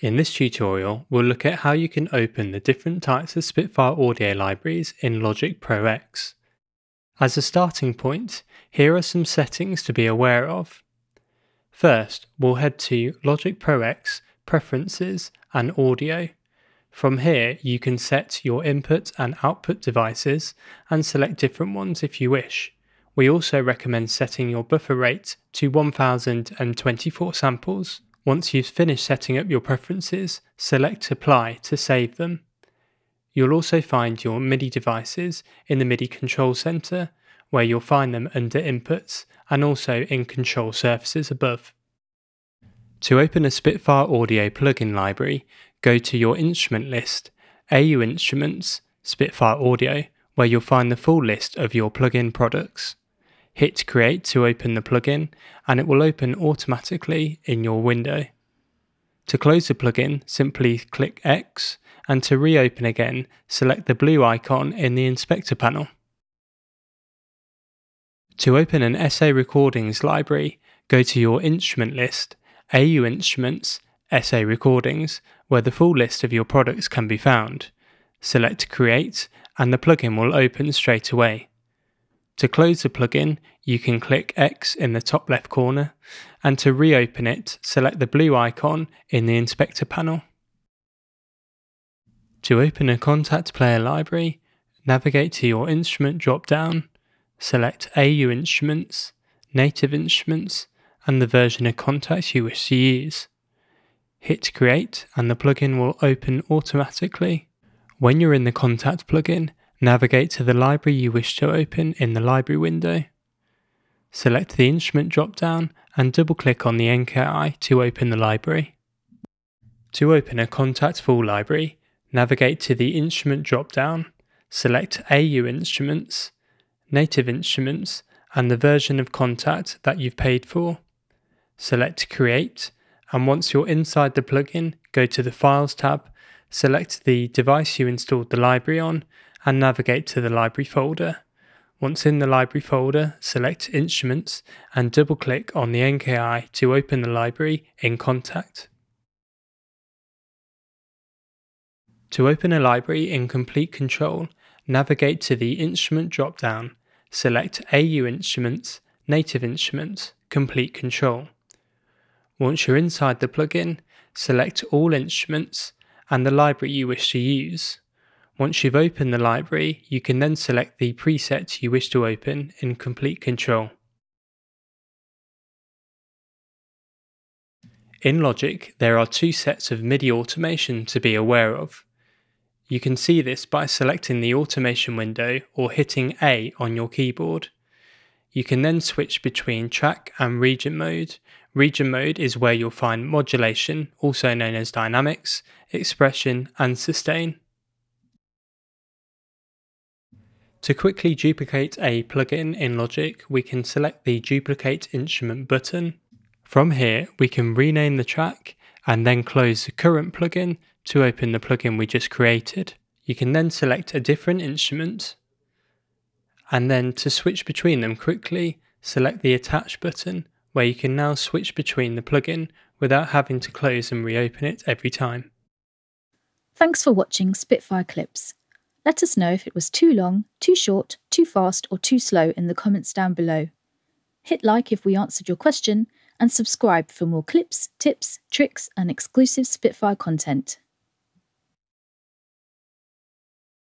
In this tutorial, we'll look at how you can open the different types of Spitfire audio libraries in Logic Pro X. As a starting point, here are some settings to be aware of. First, we'll head to Logic Pro X, Preferences and Audio. From here, you can set your input and output devices and select different ones if you wish. We also recommend setting your buffer rate to 1024 samples. Once you've finished setting up your preferences, select Apply to save them. You'll also find your MIDI devices in the MIDI Control Center, where you'll find them under Inputs and also in Control Surfaces above. To open a Spitfire Audio plugin library, go to your instrument list, AU Instruments, Spitfire Audio, where you'll find the full list of your plugin products. Hit Create to open the plugin, and it will open automatically in your window. To close the plugin, simply click X, and to reopen again, select the blue icon in the inspector panel. To open an SA Recordings library, go to your instrument list, AU Instruments, SA Recordings, where the full list of your products can be found. Select Create and the plugin will open straight away. To close the plugin, you can click X in the top left corner, and to reopen it, select the blue icon in the inspector panel. To open a Kontakt player library, navigate to your instrument drop-down, select AU Instruments, Native Instruments, and the version of Kontakt you wish to use. Hit Create and the plugin will open automatically. When you're in the Kontakt plugin, navigate to the library you wish to open in the library window. Select the instrument drop-down and double-click on the NKI to open the library. To open a Kontakt full library, navigate to the instrument drop-down, select AU Instruments, Native Instruments, and the version of Kontakt that you've paid for. Select Create and once you're inside the plugin, go to the Files tab, select the device you installed the library on, and navigate to the library folder. Once in the library folder, select Instruments and double click on the NKI to open the library in Kontakt. To open a library in Komplete Kontrol, navigate to the Instrument drop-down, select AU Instruments, Native Instruments, Komplete Kontrol. Once you're inside the plugin, select all instruments and the library you wish to use. Once you've opened the library, you can then select the presets you wish to open in Komplete Kontrol. In Logic, there are two sets of MIDI automation to be aware of. You can see this by selecting the automation window or hitting A on your keyboard. You can then switch between track and region mode. Region mode is where you'll find modulation, also known as dynamics, expression, and sustain. To quickly duplicate a plugin in Logic, we can select the Duplicate Instrument button. From here, we can rename the track and then close the current plugin to open the plugin we just created. You can then select a different instrument and then to switch between them quickly, select the Attach button where you can now switch between the plugin without having to close and reopen it every time. Thanks for watching Spitfire Clips. Let us know if it was too long, too short, too fast or too slow in the comments down below. Hit like if we answered your question and subscribe for more clips, tips, tricks and exclusive Spitfire content.